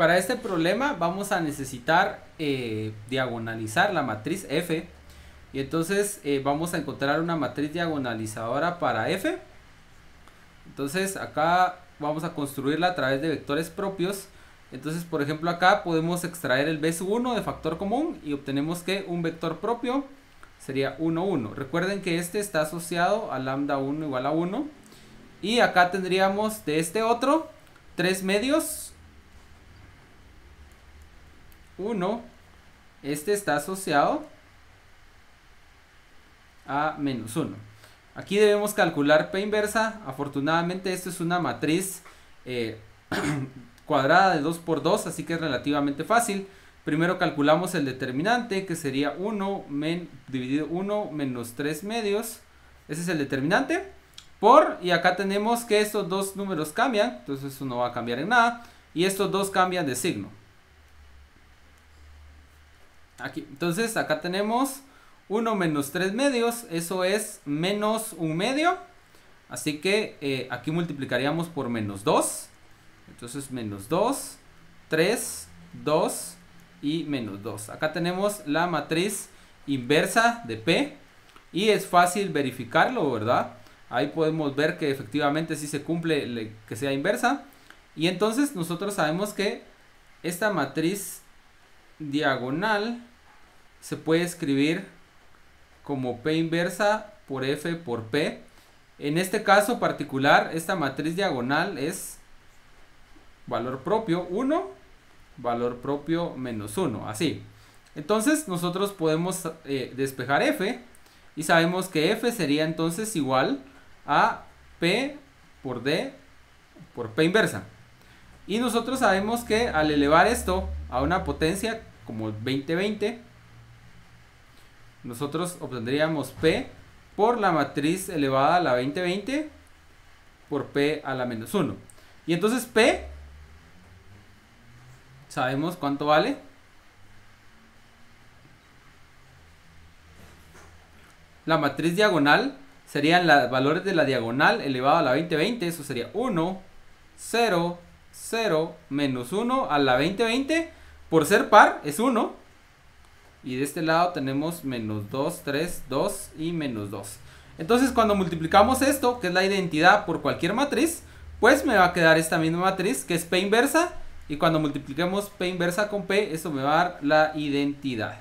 Para este problema vamos a necesitar eh, diagonalizar la matriz F. Y entonces eh, vamos a encontrar una matriz diagonalizadora para F. Entonces acá vamos a construirla a través de vectores propios. Entonces, por ejemplo, acá podemos extraer el b 1 de factor común y obtenemos que un vector propio sería 1, 1. Recuerden que este está asociado a lambda 1 igual a 1. Y acá tendríamos de este otro 3 medios 1, este está asociado a menos 1. Aquí debemos calcular P inversa. Afortunadamente esto es una matriz eh, cuadrada de 2 por 2, así que es relativamente fácil. Primero calculamos el determinante, que sería 1 dividido 1 menos 3 medios. Ese es el determinante. Por, y acá tenemos que estos dos números cambian, entonces eso no va a cambiar en nada. Y estos dos cambian de signo. Aquí, entonces acá tenemos 1 menos 3 medios, eso es menos 1 medio. Así que eh, aquí multiplicaríamos por menos 2. Entonces menos 2, 3, 2 y menos 2. Acá tenemos la matriz inversa de P. Y es fácil verificarlo, ¿verdad? Ahí podemos ver que efectivamente sí se cumple que sea inversa. Y entonces nosotros sabemos que esta matriz diagonal se puede escribir como P inversa por F por P. En este caso particular, esta matriz diagonal es valor propio 1, valor propio menos 1, así. Entonces nosotros podemos eh, despejar F y sabemos que F sería entonces igual a P por D por P inversa. Y nosotros sabemos que al elevar esto a una potencia como 2020, nosotros obtendríamos P por la matriz elevada a la 2020 por P a la menos 1. Y entonces P, sabemos cuánto vale. La matriz diagonal serían los valores de la diagonal elevado a la 2020. Eso sería 1, 0, 0, menos 1 a la 2020. Por ser par es 1. Y de este lado tenemos menos 2, 3, 2 y menos 2. Entonces cuando multiplicamos esto, que es la identidad por cualquier matriz, pues me va a quedar esta misma matriz que es P inversa. Y cuando multipliquemos P inversa con P, eso me va a dar la identidad.